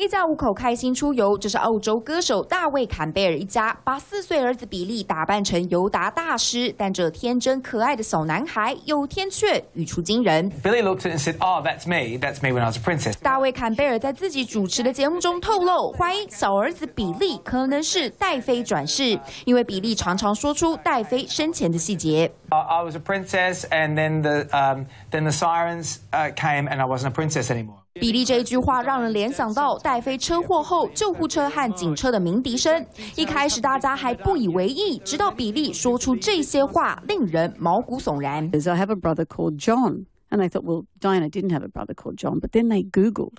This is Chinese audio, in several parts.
一家五口开心出游。这是澳洲歌手大卫·坎贝尔一家，把四岁儿子比利打扮成尤达大师，但这天真可爱的小男孩有天却语出惊人。Billy looked at and said, "Oh, that's me. That's me when I was a princess." 大卫·坎贝尔在自己主持的节目中透露，怀疑小儿子比利可能是戴妃转世，因为比利常常说出戴妃生前的细节。I was a princess, and then the um, then the sirens uh, came, and I wasn't a princess anymore. 比利这一句话让人联想到戴妃车祸后救护车和警车的鸣笛声。一开始大家还不以为意，直到比利说出这些话，令人毛骨悚然。I have a brother called John, and they thought, well, Diana didn't have a brother called John, but then they Googled,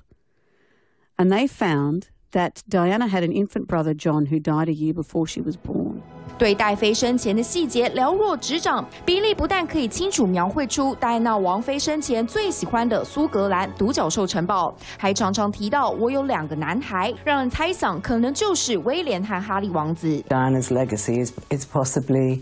and they found that Diana had an infant brother John who died a year before she was born. 对戴妃生前的细节了若指掌，比利不但可以清楚描绘出戴安娜王妃生前最喜欢的苏格兰独角兽城堡，还常常提到我有两个男孩，让人猜想可能就是威廉和哈利王子。Diana's legacy is is possibly.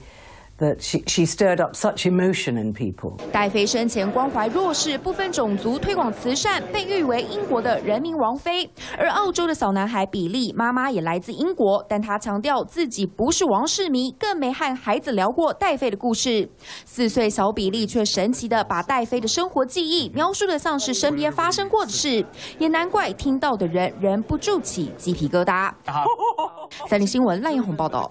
That she she stirred up such emotion in people。戴妃生前关怀弱势、不分种族、推广慈善，被誉为英国的人民王妃。而澳洲的小男孩比利，妈妈也来自英国，但他强调自己不是王室迷，更没和孩子聊过戴妃的故事。四岁小比利却神奇的把戴妃的生活记忆描述的像是身边发生过的事，也难怪听到的人忍不住起鸡皮疙瘩。三立新闻赖艳红报道。